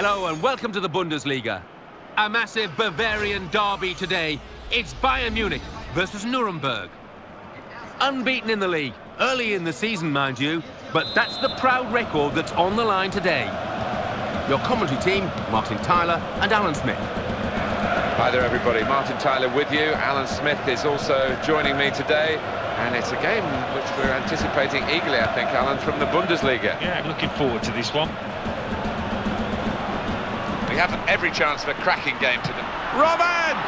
Hello and welcome to the Bundesliga. A massive Bavarian derby today. It's Bayern Munich versus Nuremberg. Unbeaten in the league, early in the season, mind you, but that's the proud record that's on the line today. Your commentary team, Martin Tyler and Alan Smith. Hi there, everybody. Martin Tyler with you. Alan Smith is also joining me today. And it's a game which we're anticipating eagerly, I think, Alan, from the Bundesliga. Yeah, looking forward to this one. Have every chance of a cracking game to them. Robben!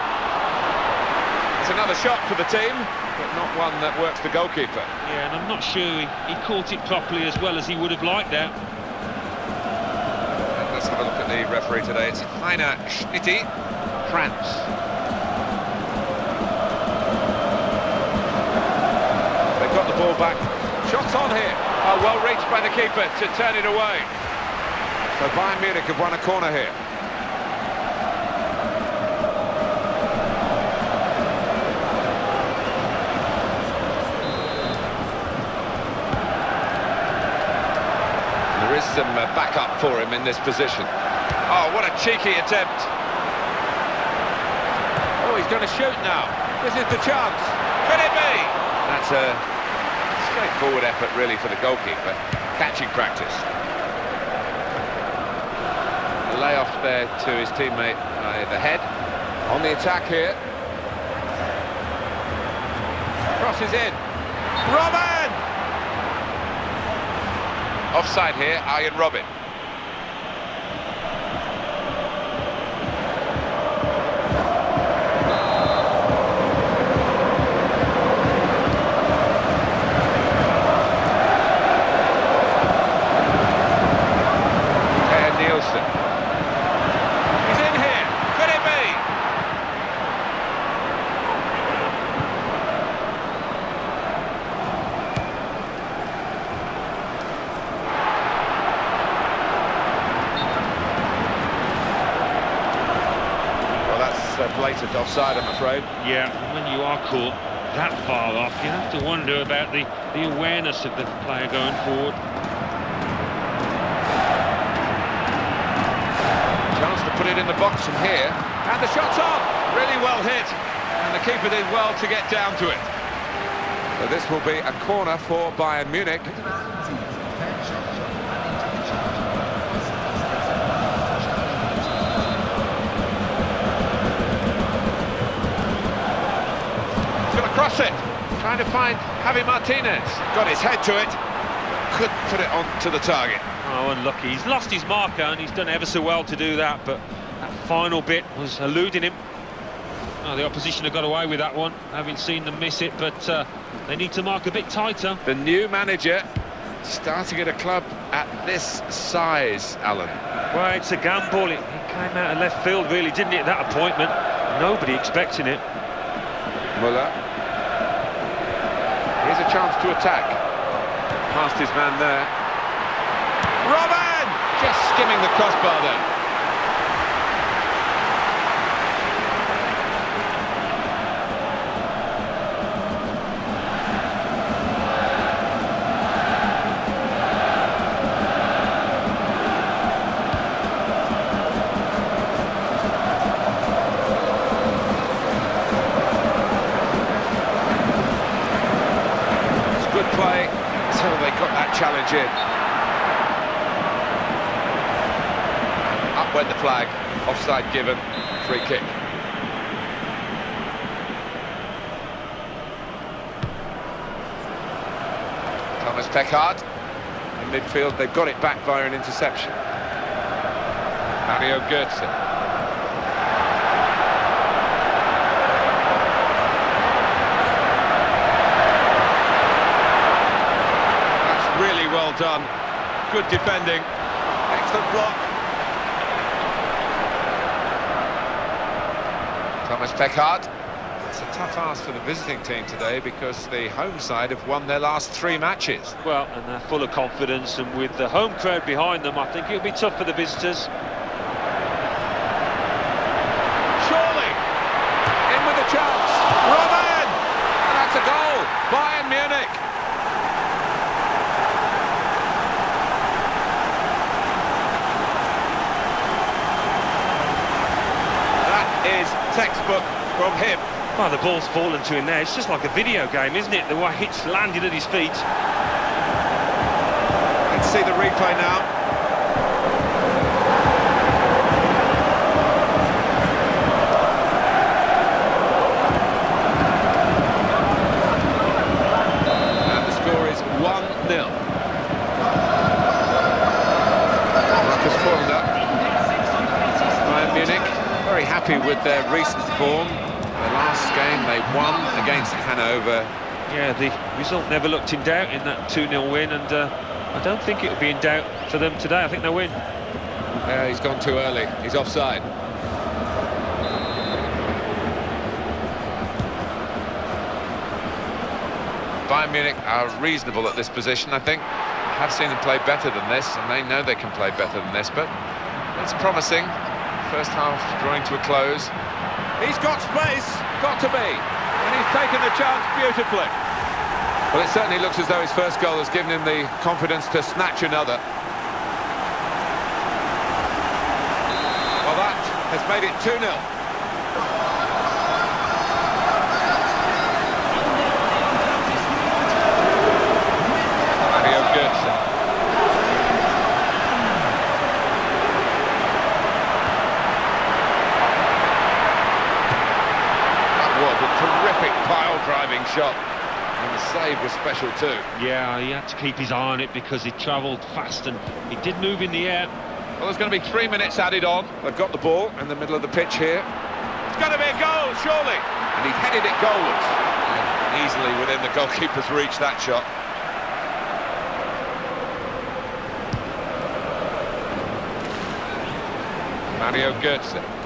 It's another shot for the team, but not one that works the goalkeeper. Yeah, and I'm not sure he, he caught it properly as well as he would have liked that. And let's have a look at the referee today. It's Heiner Schnitti, France. They've got the ball back. Shots on here. Oh, well reached by the keeper to turn it away. So Bayern Munich have won a corner here. Some uh, backup for him in this position. Oh, what a cheeky attempt. Oh, he's going to shoot now. This is the chance. Can it be? That's a straightforward effort, really, for the goalkeeper. Catching practice. Layoff there to his teammate by the head. On the attack here. Crosses in. Robben! Offside here, Arjen Robben. Per Nilsson. He's in here. Could it be? Well, that's uh, blatant offside, I'm afraid. Yeah, when you are caught that far off, you have to wonder about the, the awareness of the player going forward. Chance to put it in the box from here. And the shot's on. Really well hit. And the keeper did well to get down to it. So this will be a corner for Bayern Munich. He's going to cross it. Trying to find Javi Martinez. Got his head to it. Couldn't put it onto the target. Oh, unlucky. He's lost his marker and he's done ever so well to do that, but that final bit was eluding him. Oh, the opposition have got away with that one, having seen them miss it, but uh, they need to mark a bit tighter. The new manager starting at a club at this size, Alan. Well, it's a gamble. It, it came out of left field, really, didn't it, that appointment? Nobody expecting it. Muller. A chance to attack. Past his man there. Robben! Just skimming the crossbar there. Given, free kick. Thomas Pekhart in midfield, they've got it back via an interception. Mario Götze. That's really well done. Good defending. Excellent block. Thomas Pekhart. It's a tough ask for the visiting team today because the home side have won their last three matches. Well, and they're full of confidence, and with the home crowd behind them, I think it'll be tough for the visitors. Surely! In with a chance. Robben! And that's a goal. Bayern Munich. is textbook from him. Well, the ball's fallen to him there. It's just like a video game, isn't it? The way it's landed at his feet. Let's see the replay now. The score is 1-0. Marcus Fulda. Bayern Munich very happy with their recent form. The last game they won against Hanover. Yeah, the result never looked in doubt in that 2-0 win, and uh, I don't think it will be in doubt for them today. I think they'll win. Yeah, he's gone too early. He's offside. Bayern Munich are reasonable at this position, I think. I have seen them play better than this, and they know they can play better than this, but it's promising. First half drawing to a close. He's got space, got to be, and he's taken the chance beautifully. Well, it certainly looks as though his first goal has given him the confidence to snatch another. Well, that has made it 2-0. Mario Götze. That was a terrific pile-driving shot. And the save was special too. Yeah, he had to keep his eye on it because he travelled fast and he did move in the air. Well, there's going to be three minutes added on. They've got the ball in the middle of the pitch here. It's going to be a goal, surely. And he's headed it goalwards. Easily within the goalkeeper's reach, that shot. Mario Götze.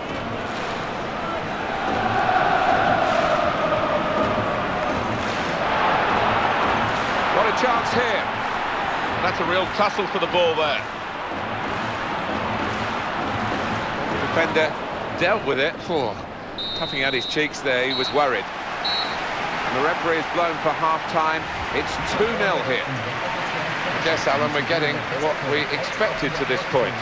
A chance here. That's a real tussle for the ball there. The defender dealt with it. Oh, puffing out his cheeks there, he was worried. And the referee has blown for half-time. It's 2-0 here. I guess, Alan, we're getting what we expected to this point.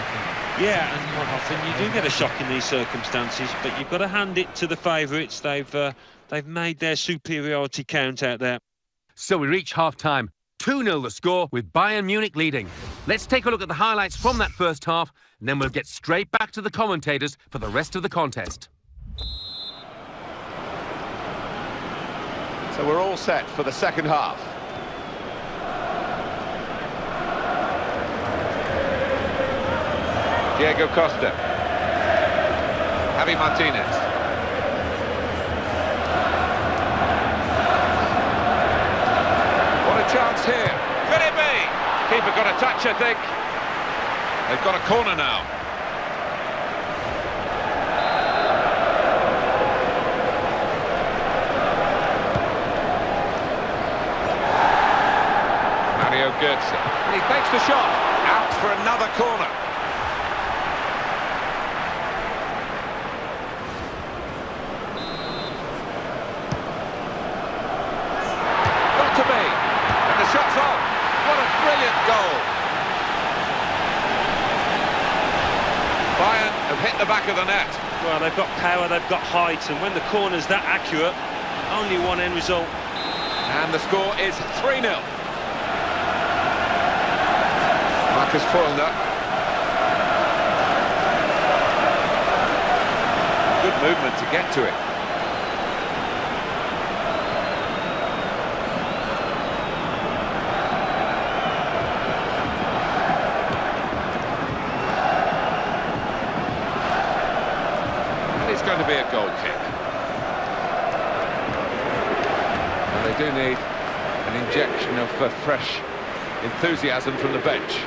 Yeah, and quite often you do get a shock in these circumstances, but you've got to hand it to the favourites. They've uh, they've made their superiority count out there. So we reach half-time. 2-0 the score, with Bayern Munich leading. Let's take a look at the highlights from that first half, and then we'll get straight back to the commentators for the rest of the contest. So we're all set for the second half. Diego Costa. Javi Martinez. What a chance here. Could it be? Keeper got a touch, I think. They've got a corner now. Mario. And he takes the shot. Out for another corner. Got to be. And the shot's on. What a brilliant goal. Bayern have hit the back of the net. Well, they've got power, they've got height, and when the corner's that accurate, only one end result. And the score is 3-0. Marcus Fulda. Good movement to get to it. And it's going to be a goal kick. And they do need an injection of uh, fresh enthusiasm from the bench.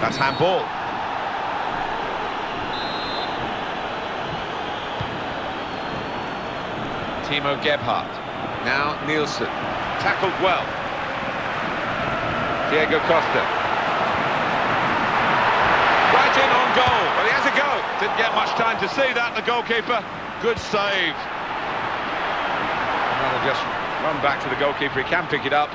That's handball. Timo Gebhardt. Now Nilsson. Tackled well. Diego Costa. Right in on goal. Well, he has a go. Didn't get much time to see that, the goalkeeper. Good save will just run back to the goalkeeper. He can pick it up.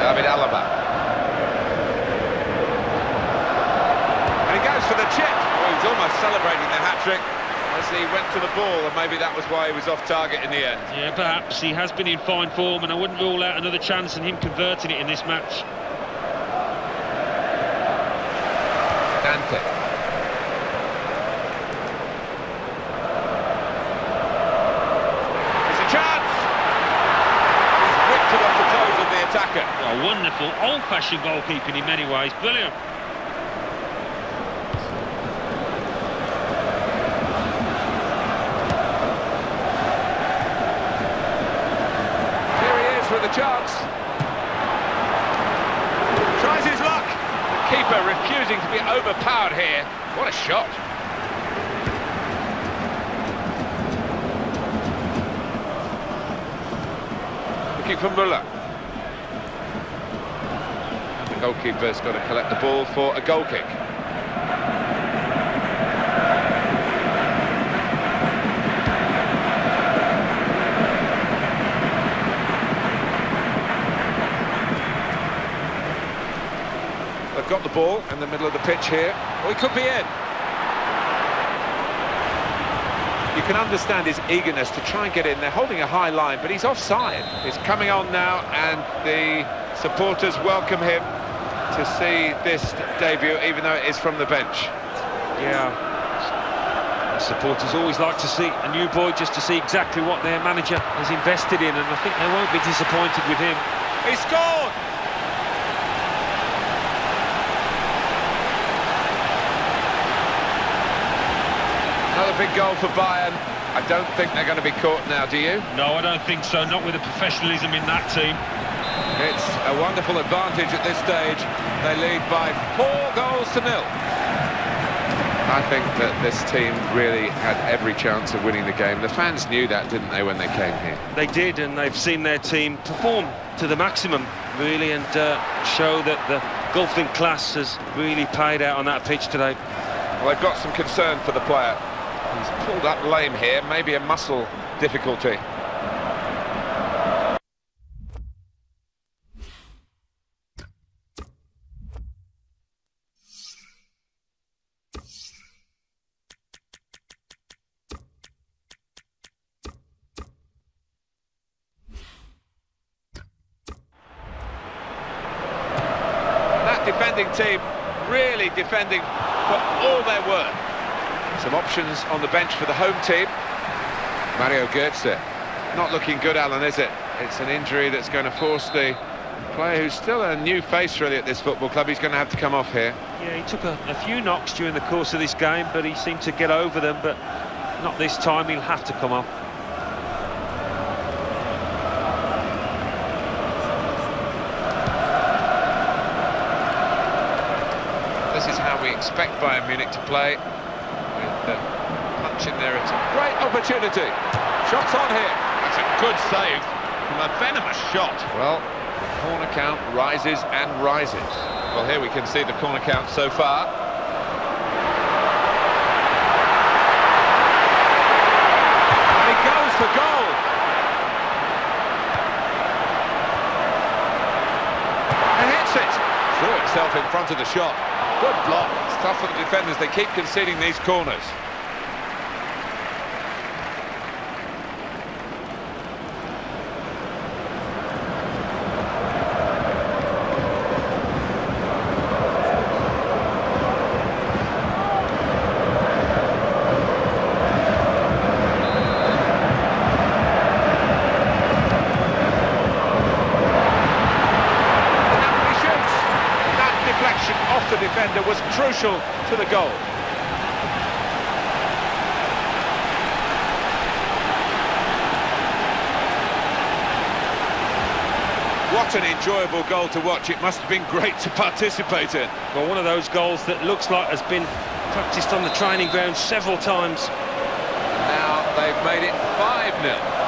David Alaba. And he goes for the chip. Oh, he's almost celebrating the hat-trick as he went to the ball, and maybe that was why he was off target in the end. Yeah, perhaps. He has been in fine form, and I wouldn't rule out another chance and him converting it in this match. Old-fashioned goalkeeping in many ways. Brilliant. Here he is with a chance. Tries his luck. The keeper refusing to be overpowered here. What a shot. Looking for Muller. Goalkeeper's got to collect the ball for a goal kick. They've got the ball in the middle of the pitch here. Well, he could be in. You can understand his eagerness to try and get in. They're holding a high line, but he's offside. He's coming on now, and the supporters welcome him to see this debut, even though it is from the bench. Yeah. Supporters always like to see a new boy just to see exactly what their manager has invested in, and I think they won't be disappointed with him. He scored! Another big goal for Bayern. I don't think they're going to be caught now, do you? No, I don't think so, not with the professionalism in that team. It's a wonderful advantage at this stage. They lead by four goals to nil. I think that this team really had every chance of winning the game. The fans knew that, didn't they, when they came here? They did, and they've seen their team perform to the maximum, really, and uh, show that the golfing class has really paid out on that pitch today. Well, they've got some concern for the player. He's pulled up lame here, maybe a muscle difficulty. That defending team really defending for all their worth. Some options on the bench for the home team. Mario Götze. Not looking good, Alan, is it? It's an injury that's going to force the player who's still a new face, really, at this football club. He's going to have to come off here. Yeah, he took a, a few knocks during the course of this game, but he seemed to get over them, but not this time. He'll have to come off. This is how we expect Bayern Munich to play. With the punch in there, it's a great opportunity. Shots on here. That's a good save from a venomous shot. Well, the corner count rises and rises. Well, here we can see the corner count so far. And he goes for goal. And hits it. Threw himself in front of the shot. Good block. Tough for the defenders. They keep conceding these corners. Now he shoots. That deflection off the defender was crucial to the goal. What an enjoyable goal to watch. It must have been great to participate in. Well, one of those goals that looks like has been practiced on the training ground several times. Now they've made it 5-0.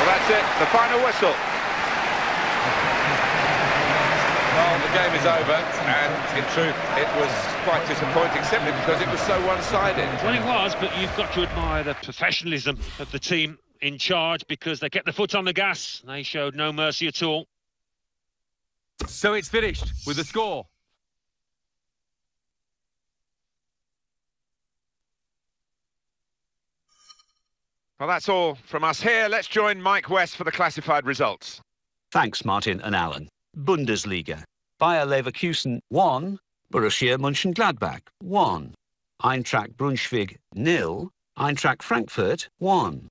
Well, that's it, the final whistle. Well, the game is over, and in truth, it was quite disappointing simply because it was so one-sided. Well, it was, but you've got to admire the professionalism of the team in charge because they kept the foot on the gas. They showed no mercy at all. So it's finished with the score. Well, that's all from us here. Let's join Mike West for the classified results. Thanks, Martin and Alan. Bundesliga. Bayer Leverkusen 1, Borussia Mönchengladbach 1, Eintracht Braunschweig 0, Eintracht Frankfurt 1,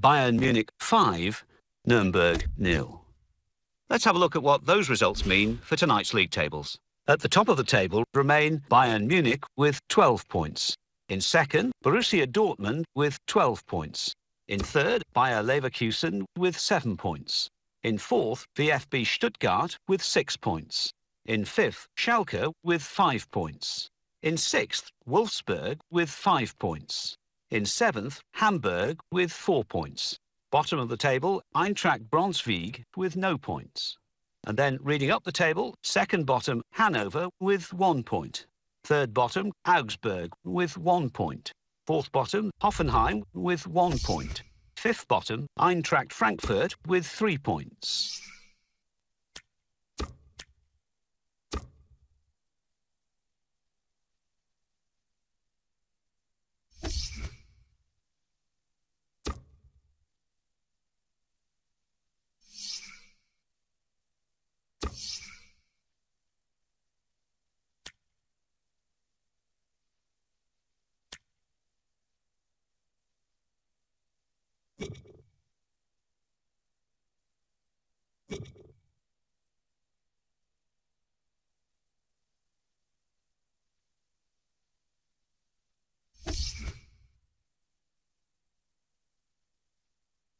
Bayern Munich 5, Nuremberg 0. Let's have a look at what those results mean for tonight's league tables. At the top of the table remain Bayern Munich with 12 points. In second, Borussia Dortmund with 12 points. In third, Bayer Leverkusen with 7 points. In fourth, VfB Stuttgart with 6 points. In fifth, Schalke with 5 points. In sixth, Wolfsburg with 5 points. In seventh, Hamburg with 4 points. Bottom of the table, Eintracht Braunschweig with no points. And then reading up the table, second bottom, Hanover with 1 point. Third bottom, Augsburg with 1 point. Fourth bottom, Hoffenheim with 1 point. Fifth bottom, Eintracht Frankfurt with 3 points.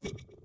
you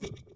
you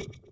you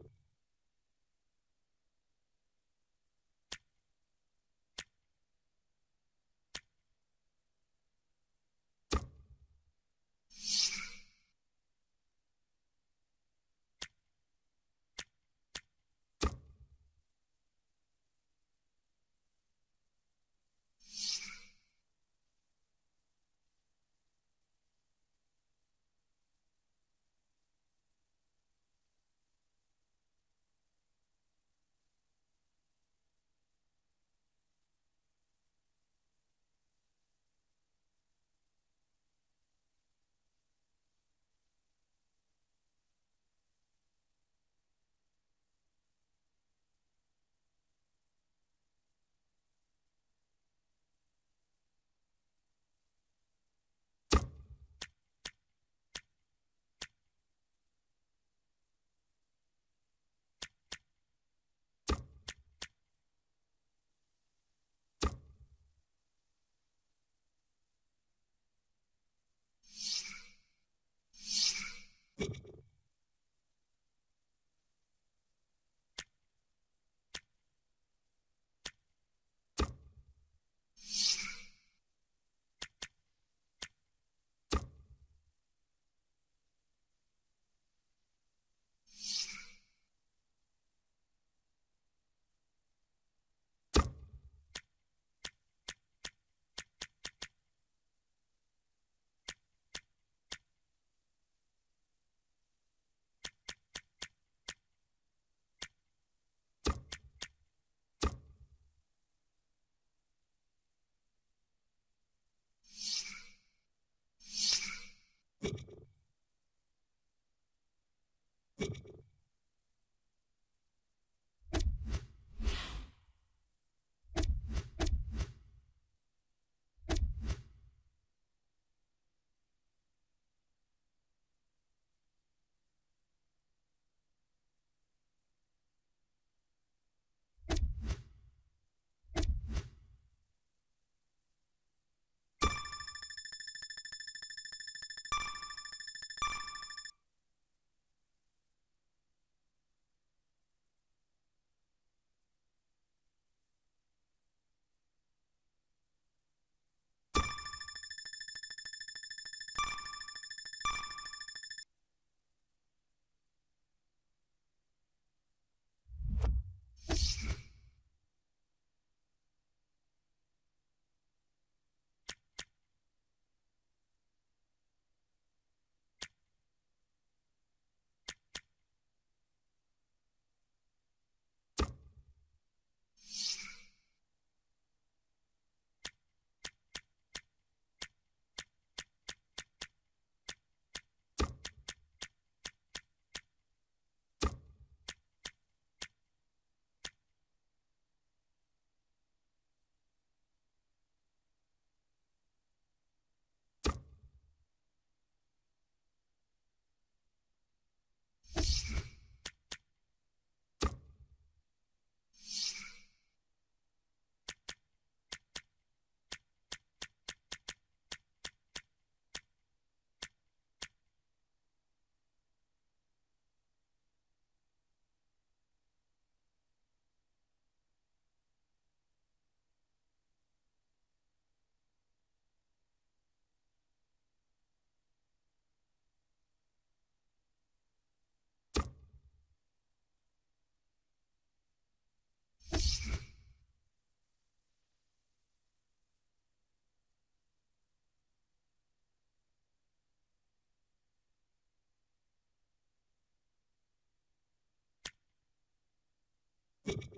you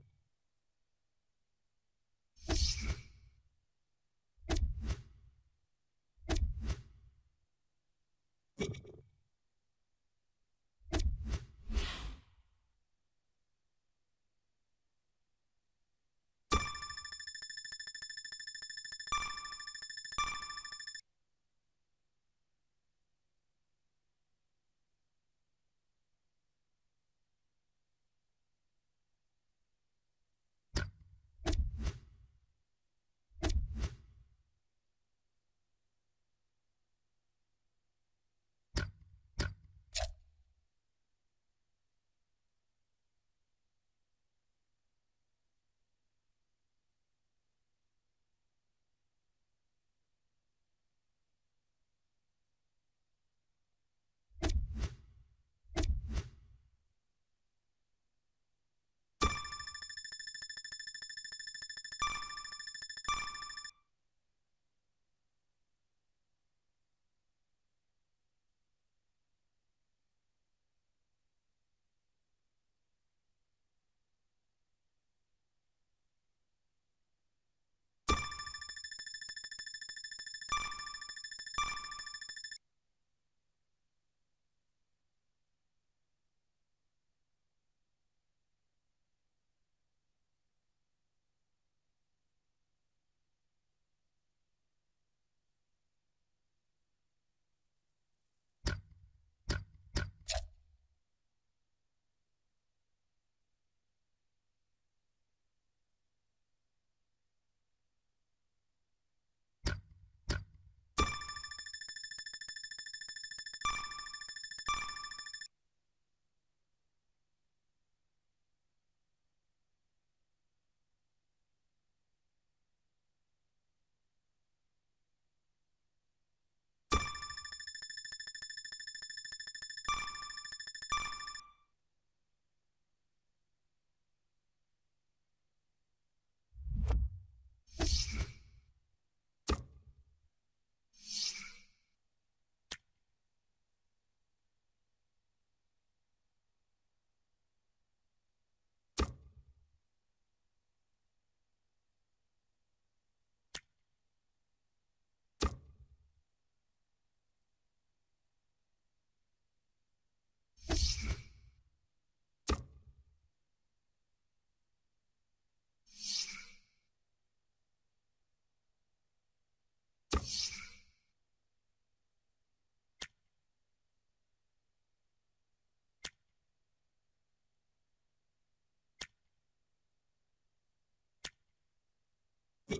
you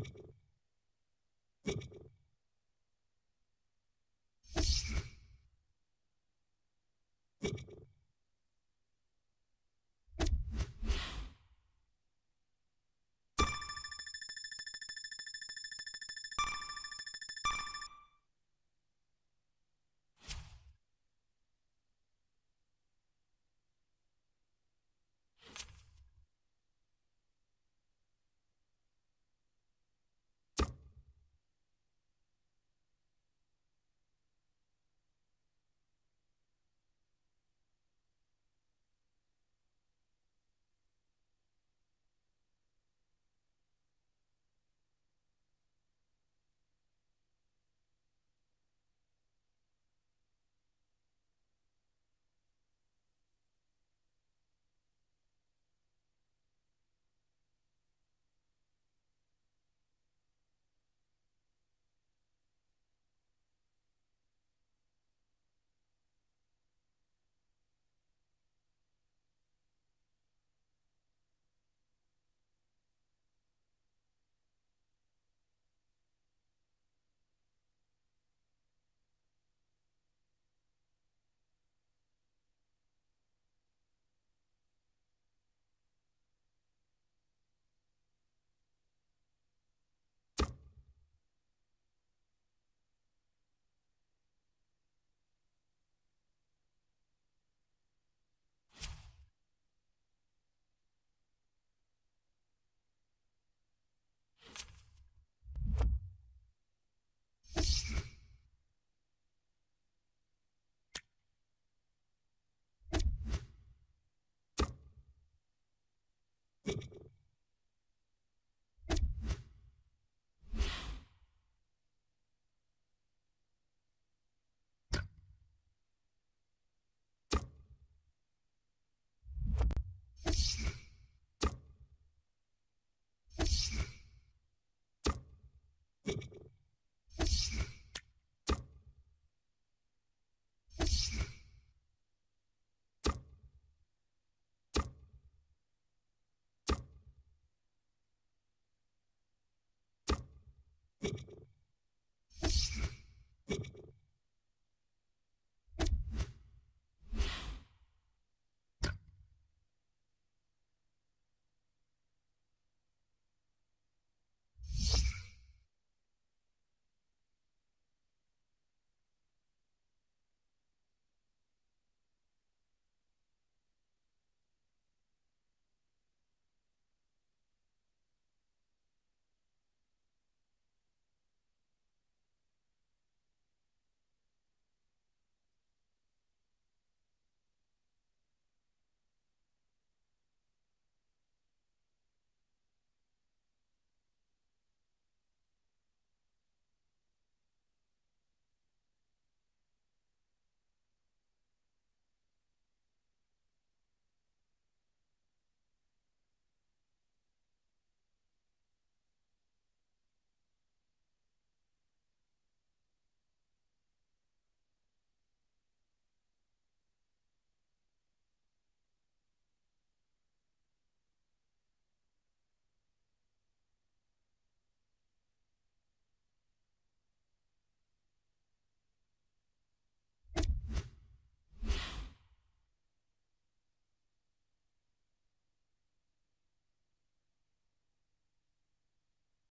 you